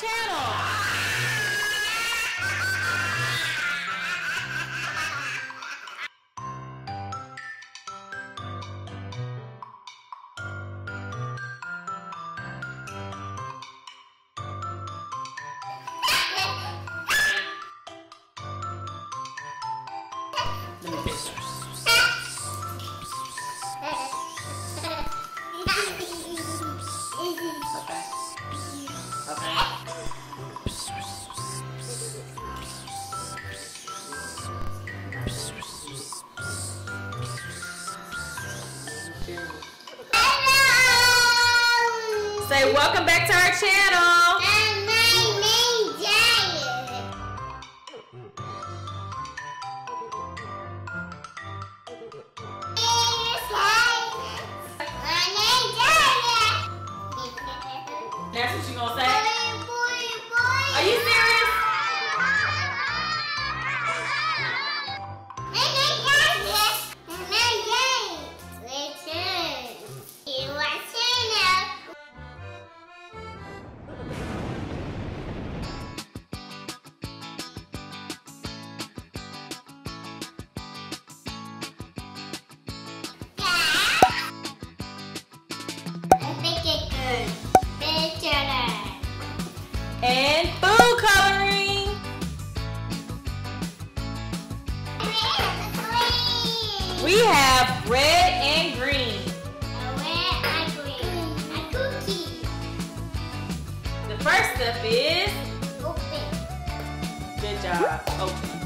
channel. Say welcome back to our channel. And my name Giant. That's what you gonna say? We have red and green. Red and green. A cookie. The first step is good job. Open.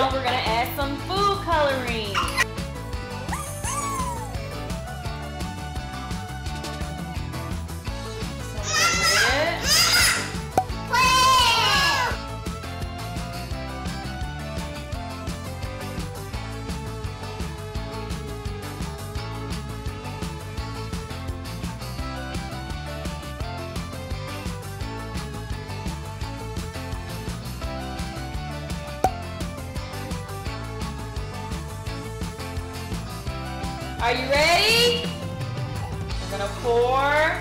Now we're gonna add some food coloring. Are you ready? We're gonna pour